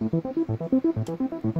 うん。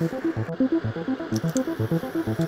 飛び出す飛び出す飛び出す飛び出す飛び出す。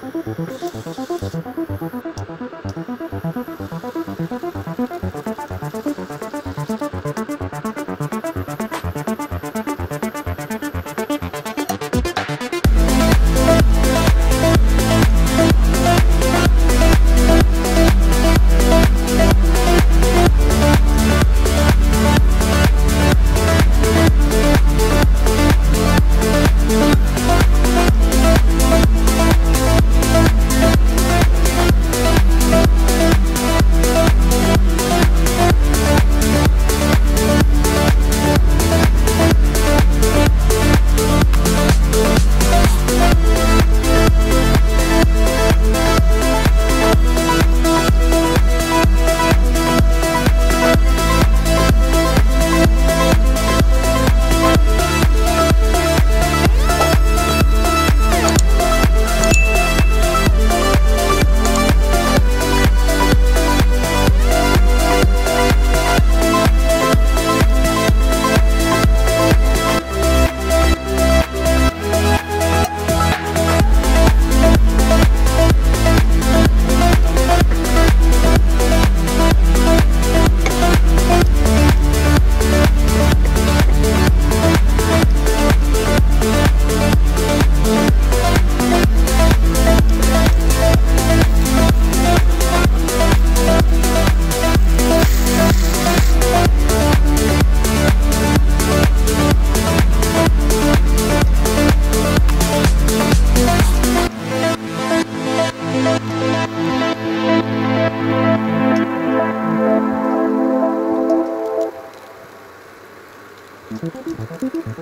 いいです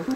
か?